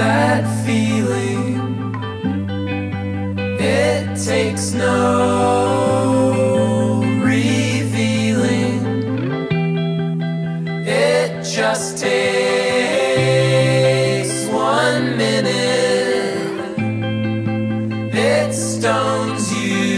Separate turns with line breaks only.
that feeling. It takes no revealing, it just takes one minute. It stones you.